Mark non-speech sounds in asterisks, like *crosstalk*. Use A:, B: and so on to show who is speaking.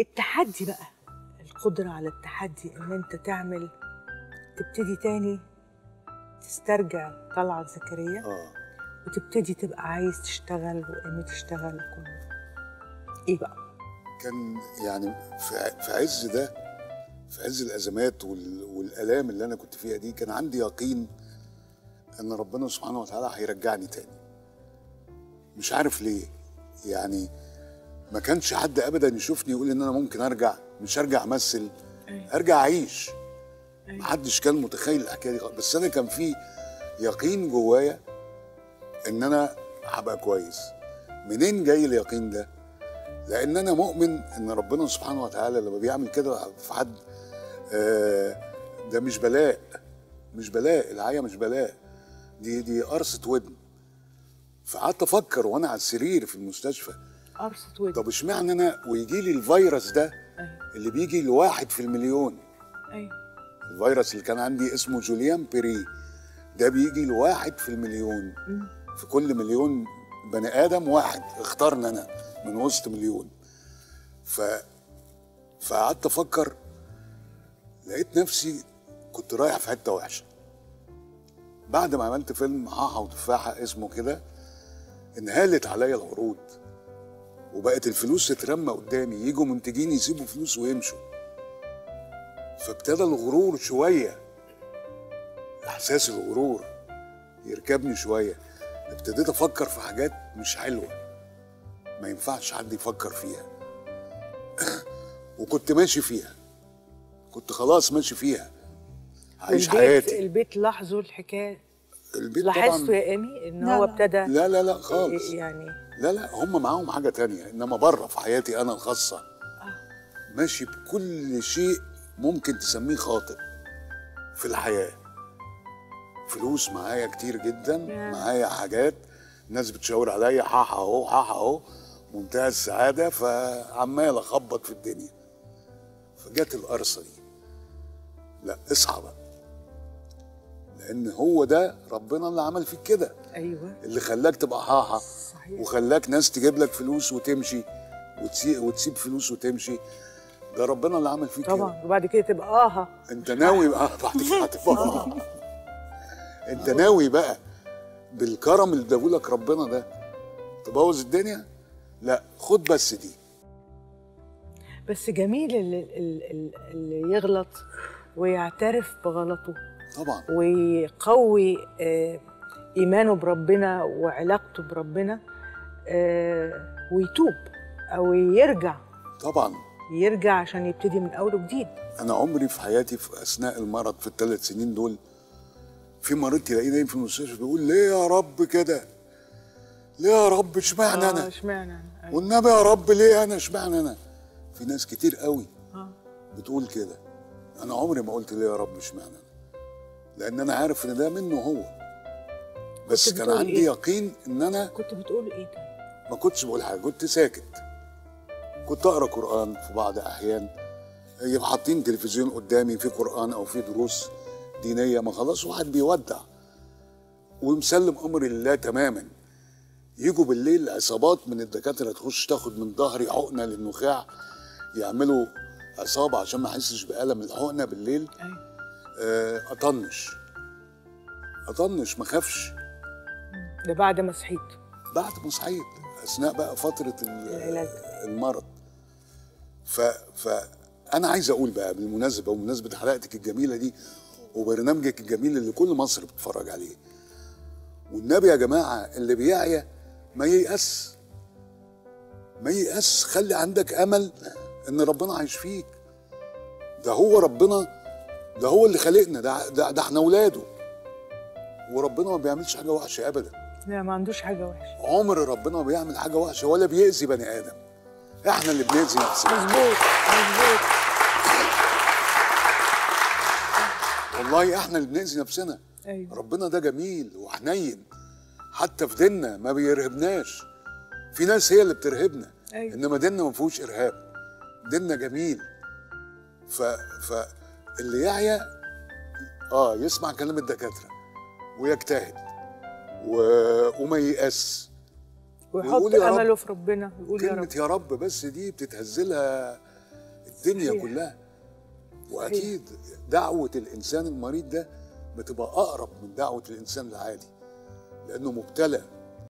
A: التحدي بقى القدرة على التحدي إن أنت تعمل تبتدي تاني تسترجع طلعت زكريا
B: آه.
A: وتبتدي تبقى عايز تشتغل وإيمي تشتغل وكله. إيه بقى؟
B: كان يعني في عز ده في عز الأزمات وال- والآلام اللي أنا كنت فيها دي كان عندي يقين إن ربنا سبحانه وتعالى هيرجعني تاني. مش عارف ليه يعني ما كانش حد ابدا يشوفني يقول إن أنا ممكن أرجع مش ارجع أمثل
A: أيوة.
B: ارجع أعيش
A: أيوة.
B: محدش كان متخيل الحكاية دي. بس أنا كان في يقين جوايا إن أنا هبقى كويس منين جاي اليقين ده لأن أنا مؤمن إن ربنا سبحانه وتعالى لما بيعمل كده في حد آه، ده مش بلاء مش بلاء العيا مش بلاء دي دي قرصة ودن فقعدت أفكر وأنا على السرير في المستشفى
A: قرصة ودن
B: طب اشمعنى أنا ويجي لي الفيروس ده
A: أيوة.
B: اللي بيجي لواحد في المليون
A: أيوة.
B: الفيروس اللي كان عندي اسمه جوليان بيري ده بيجي لواحد في المليون
A: مم.
B: في كل مليون بني آدم واحد اختارنا أنا من وسط مليون ف فقعدت أفكر لقيت نفسي كنت رايح في حتة وحشة بعد ما عملت فيلم حاحه وتفاحه اسمه كده انهالت عليا العروض وبقت الفلوس تترمى قدامي. يجوا منتجين يسيبوا فلوس ويمشوا. فابتدى الغرور شوية. إحساس الغرور يركبني شوية. ابتديت أفكر في حاجات مش حلوة. ما ينفعش حد يفكر فيها. *coughs* وكنت ماشي فيها. كنت خلاص ماشي فيها. عايش حياتي.
A: البيت لاحظوا الحكاية؟
B: البيت
A: لاحظتوا
B: طبعا
A: يا إن
C: لا،
A: هو. ابتدى
B: لا لا لا خالص.
A: يعني
B: لا لا هم معاهم حاجة تانية إنما بره في حياتي أنا الخاصة. ماشي بكل شيء ممكن تسميه خاطئ في الحياة. فلوس معايا كتير جدا
A: يا.
B: معايا حاجات ناس بتشاور عليا حاحة أهو حاحة أهو. منتهى السعادة فعمال أخبط في الدنيا. فجت القرصة دي. لا اصحى بقى. لأن هو ده ربنا اللي عمل فيك كده.
A: أيوه.
B: اللي خلاك تبقى حاحة
A: صحيح.
B: وخلاك ناس تجيب لك فلوس وتمشي وتسيب, وتسيب فلوس وتمشي. ده ربنا اللي عمل فيك كده.
A: طبعا وبعد كده تبقى آها
B: أنت ناوي بقى *laughs* بعد كده هتبقى أنت ناوي بقى بالكرم اللي اداهولك ربنا ده تبوظ الدنيا؟ لا خد بس دي.
A: بس جميل اللي, اللي يغلط ويعترف بغلطه.
B: طبعا.
A: ويقوي آه، إيمانه بربنا وعلاقته بربنا آه، ويتوب أو يرجع.
B: طبعا.
A: يرجع عشان يبتدي من أول وجديد.
B: أنا عمري في حياتي في أثناء المرض في الثلاث سنين دول في مريض تلاقيه نايم في المستشفى بيقول ليه يا رب كده؟ ليه يا رب؟ اشمعنى
A: آه،
B: أنا؟
A: اشمعنى أنا؟ أيوة.
B: والنبي يا رب ليه أنا؟ اشمعنى أنا؟ في ناس كتير قوي
A: آه.
B: بتقول كده. أنا عمري ما قلت ليه يا رب اشمعنى أنا؟ لأن أنا عارف ان ده منه هو بس كان عندي
A: إيه؟
B: يقين إن أنا
A: كنت بتقول إيه ده؟
B: ما كنتش بقول حاجة كنت ساكت كنت أقرأ قرآن في بعض أحيان يبقى حاطين تلفزيون قدامي في قرآن أو في دروس دينية ما خلاص واحد بيودع ومسلم امري لله تماما يجوا بالليل عصابات من الدكاترة تخش تاخد من ظهري حقنه للنخاع يعملوا عصابة عشان ما أحسش بألم الحقنه بالليل
A: أيوة.
B: آه، أطنش. أطنش ما اخافش
A: ده بعد ما صحيت.
B: بعد ما صحيت أثناء بقى فترة ال-
A: العلاج.
B: المرض. ف فانا عايز أقول بقى بالمناسبة وبمناسبة حلقتك الجميلة دي وبرنامجك الجميل اللي كل مصر بتتفرج عليه والنبي يا جماعة اللي بيعيا ما ييأس. ما ييأس. خلي عندك أمل إن ربنا هيشفيك ده هو ربنا ده هو اللي خلقنا ده ده, ده إحنا اولاده وربنا ما بيعملش حاجة وحشة ابدا.
A: لا ما عندوش حاجة وحشة.
B: عمر ربنا ما بيعمل حاجة وحشة ولا بيأذي بني آدم. إحنا اللي بنأذي نفسنا.
A: مظبوط مظبوط.
B: والله إحنا اللي بنأذي نفسنا.
A: أيوة.
B: ربنا ده جميل وحنين. حتى في ديننا ما بيرهبناش. في ناس هي اللي بترهبنا.
A: أيوة.
B: إنما ديننا ما فيهوش إرهاب. ديننا جميل. ف ف اللي يعيا آه يسمع كلام الدكاترة ويجتهد و... وما ييأس
A: ويحط. أمله في ربنا ويقول يا رب
B: يا رب بس دي بتتهز لها الدنيا
A: صحيح.
B: كلها وأكيد دعوة الإنسان المريض ده بتبقى أقرب من دعوة الإنسان العادي لأنه مبتلى